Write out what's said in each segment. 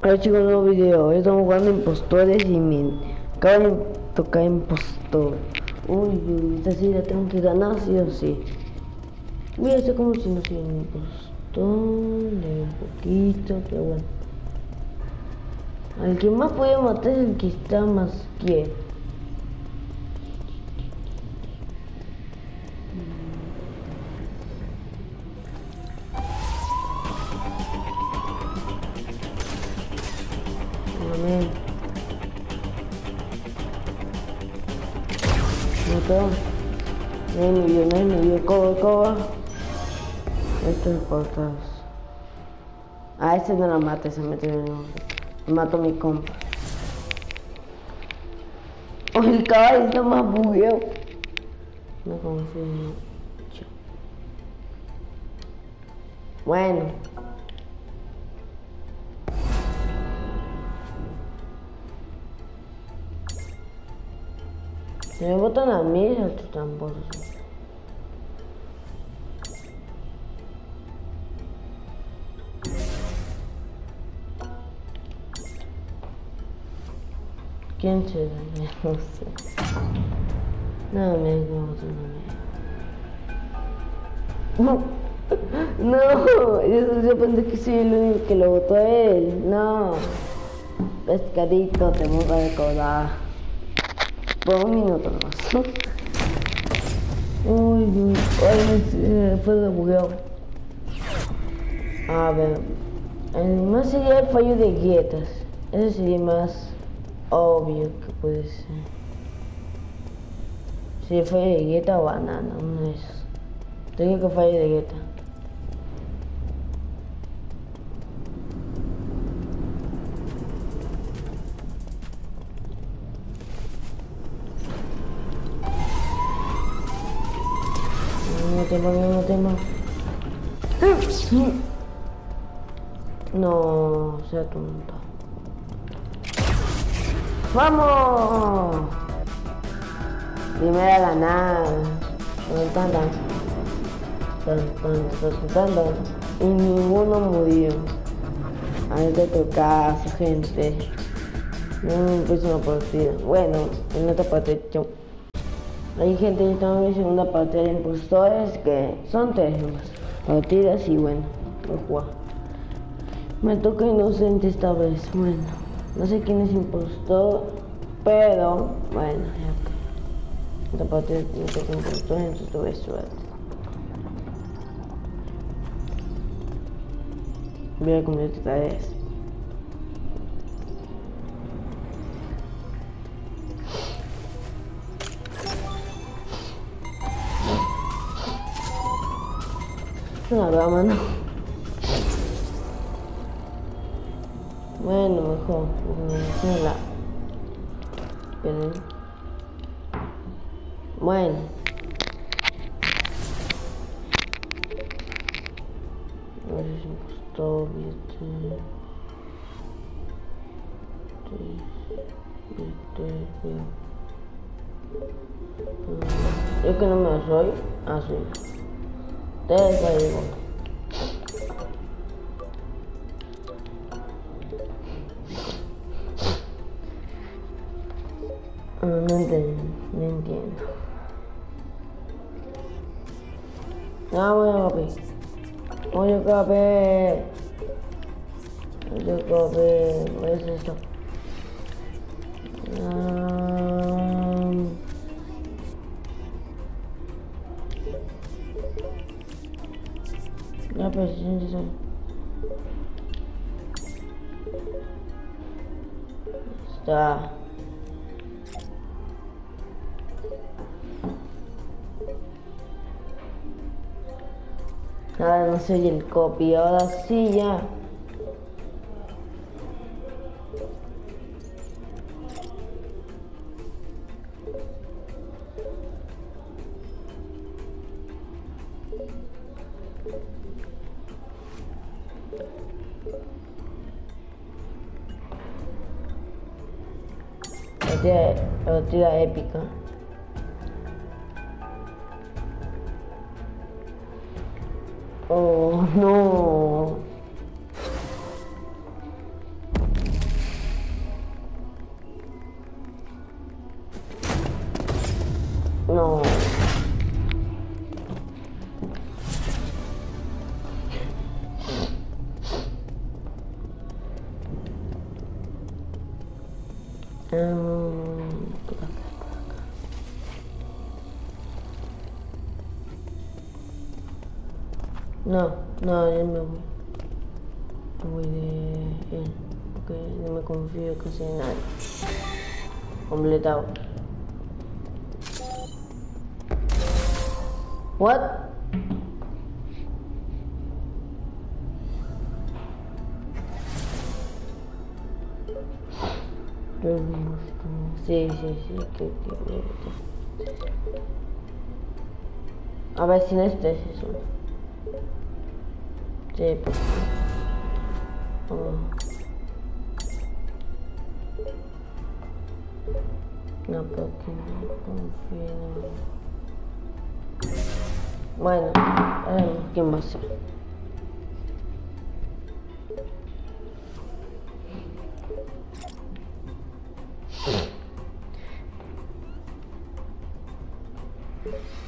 Hola chicos, nuevo video. Estamos jugando impostores y me acaban de tocar impostor. Uy, uy, esta sí la tengo que ganar, sí o sí. Voy a hacer como si no soy un impostor, de un poquito, pero bueno. Al que más puede matar es el que está más quieto. Portas. Ah, ese no la mata, ese mete en el Mato a mi compa. Oh, el caballo está más bugueado. No confío mucho. Bueno. Si me botan a mí, estos tambores. ¿Quién se daña? No sé. No, me botan a mí. No, no, yo, yo pensé que soy el único que lo votó a él. No. Pescadito, te voy a recordar. Por un minuto nomás. Uy, uy, ay, fue de bugueo. A ver, el más sería el fallo de guietas. Ese sería más obvio que puede ser. Si fallo de gueta o banana, uno de esos. Tengo que fallo de gueta. No tengo, no tengo. No, sea tonta. Tan, tan, tan. Y ninguno murió. Ahí te toca su gente. No, una partida. Bueno, en otra partida. chau. Hay gente que está en segunda partida de impostores que son tres partidas y bueno. Me toca inocente esta vez, bueno, no sé quién es impostor, pero bueno, ya que. Esta partida me toca impostor, entonces tuve suerte. Voy a comer otra vez. Es una broma, Bueno, mejor. porque la... Esperen. Bueno. A ver si me costó viste. Yo que no me soy así. Ustedes ahí, Pues, sí, sí, sí. Está. Nada, no soy el copy, sí ya. Épica. Oh, no. Um. No, no, yo me voy. Me voy de él. Porque no me confío en nadie. Completado. What? Sí, sí, sí, que, que, A ver si no este es eso. Sí, pues. Oh. No, porque no confío. Bueno, veremos quién va a ser. Thank you.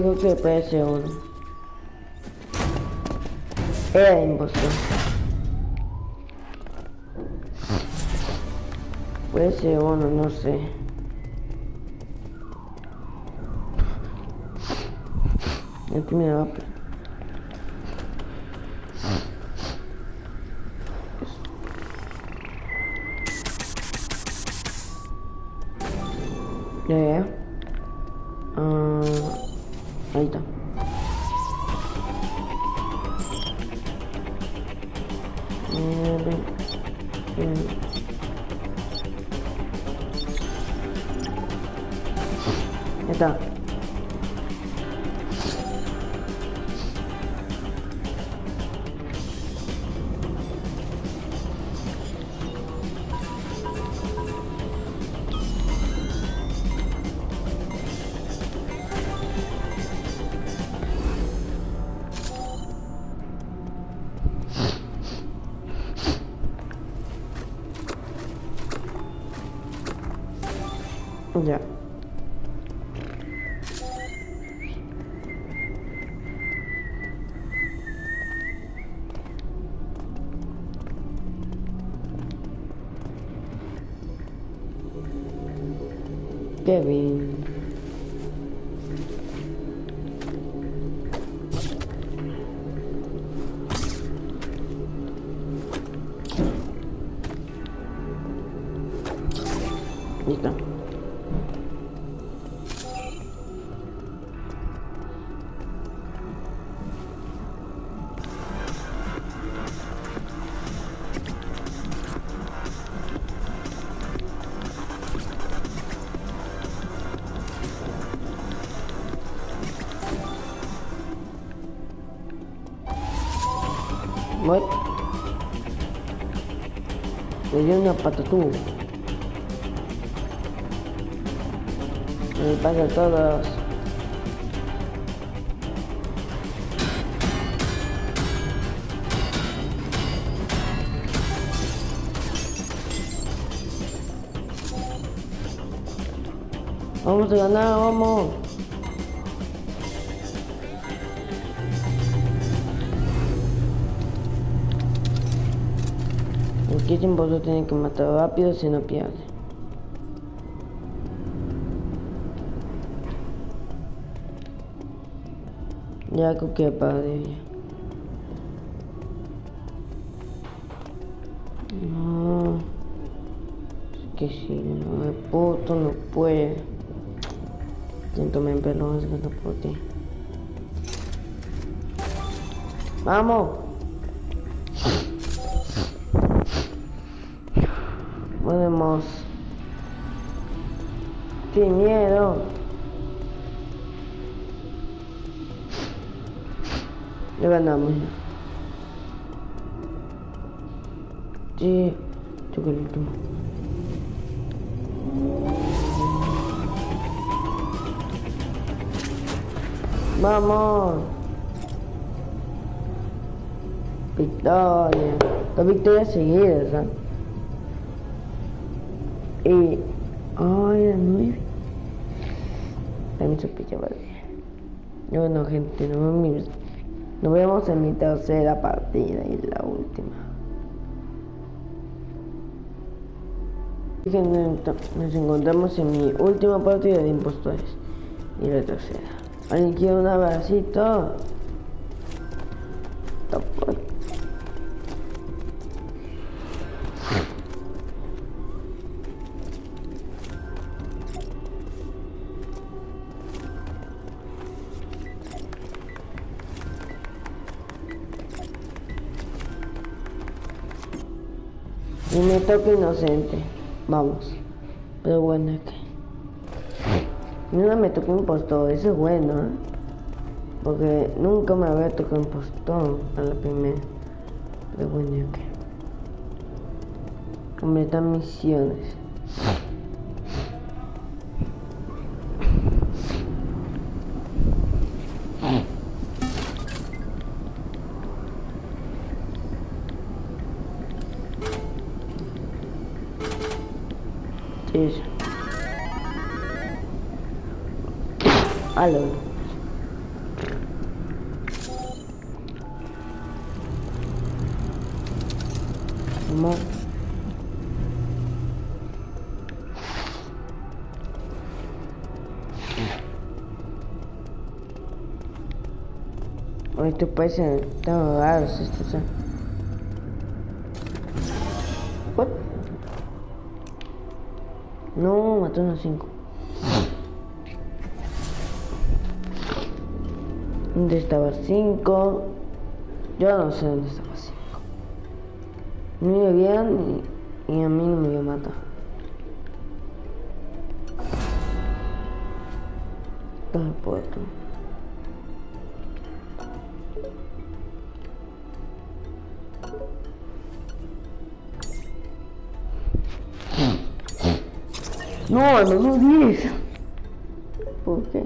creo que puede ser uno. Era impostor. Puede ser uno, no sé. El primero va Nueve, nueve. Ya está. Ya. Qué. What? Le dio una patatú. Me pasa a todos. Vamos a ganar, vamos. ¿En qué tiempo lo tiene que matar rápido si no pierde? Ya creo que padre. No. Es que si no, el puto no puede. Siento me pelo, es que no por ti. ¡Vamos! Podemos. Sin miedo. Le ganamos. Sí, creo el último. Vamos. Victoria. Dos victorias seguidas, ¿sabes? Y... Ay, la nueve. También se pilla, vale. Bueno, gente, nos, nos vemos en mi tercera partida y la última. Nos encontramos en mi última partida de impostores y la tercera. ¿Alguien quiere un abracito? Tampoco. Y me toca inocente. Vamos. Pero bueno, es que... Nunca me tocó impostor, eso es bueno, ¿eh? Porque nunca me había tocado impostor a la primera. Pero bueno, es que... Completar misiones. Aló. Mo. Hoy te parecen tan raros No, mató unos cinco. ¿Dónde estaba 5? Yo no sé dónde estaba 5. No iba bien y, y, a mí no me iba a matar. Puesto. No, no lo 10. ¿Por qué?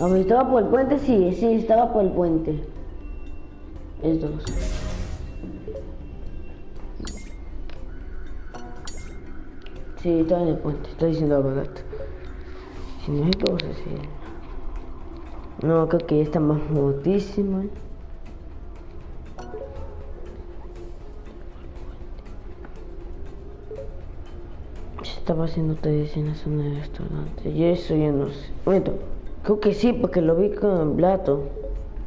A ver, ¿estaba por el puente? Sí, sí, estaba por el puente. Es Sí, estaba en el puente, estoy diciendo la verdad. Si no hay cosas, sí. No, creo que ya está más mutísimo. estaba haciendo ustedes en la zona del restaurante. Y eso ya no sé. Bueno, creo que sí, porque lo vi con el plato.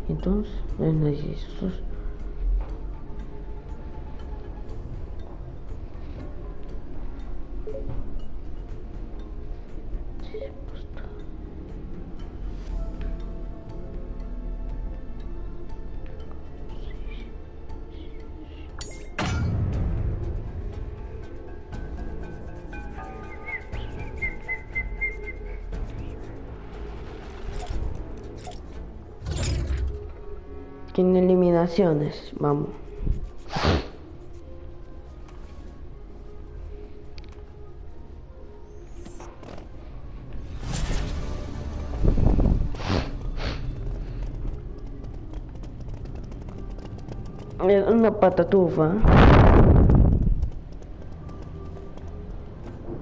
Entonces, no es nadie Tiene eliminaciones, vamos. Una patatufa.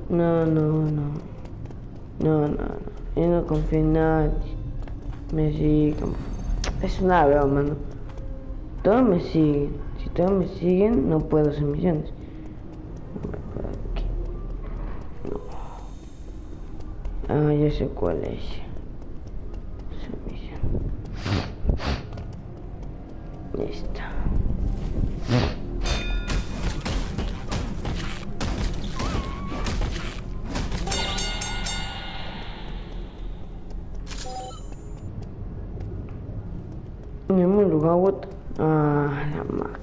No, no, no. No, no, no. Yo no confío en nadie. Me sigue es una broma, ¿no? Todos me siguen. Si todos me siguen, no puedo hacer misiones. Ah, ya sé cuál es. Esta. Mi lugar, Ah, la máquina.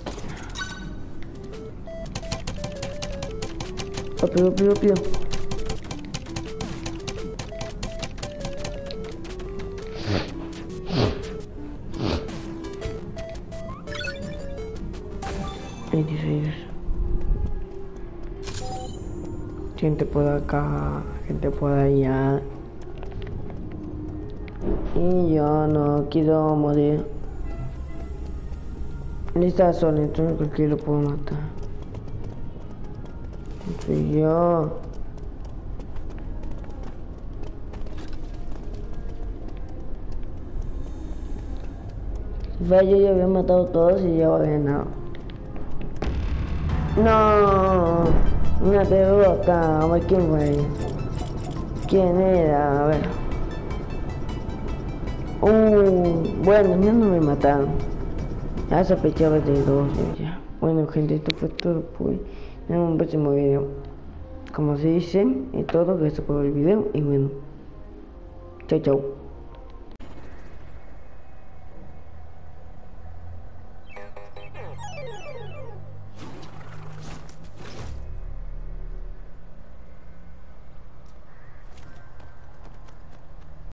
Rápido, rápido, rápido. Gente por acá, gente por allá. Y yo no quiero morir. Él está solo, entonces cualquiera lo puedo matar. Soy yo. Vaya, yo había matado todos y ya había ganado. No, una derrota. A ver quién fue. ¿Quién era? A ver. Uh, bueno, ya no me mataron. Ya sospechaba de dos ya. Bueno gente, esto fue todo pues. En un próximo video. Como se dice, y todo, gracias por el video y bueno. Chao, chao.